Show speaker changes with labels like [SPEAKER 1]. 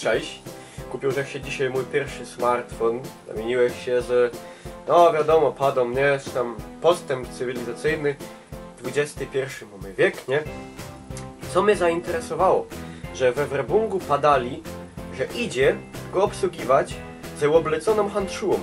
[SPEAKER 1] Cześć. Kupił że się dzisiaj mój pierwszy smartfon. Zamieniłeś się z... No wiadomo, padą, nie? Czy tam postęp cywilizacyjny. XXI mamy wiek, nie? Co mnie zainteresowało? Że we Wrebungu padali, że idzie go obsługiwać ze obleconą handszułą.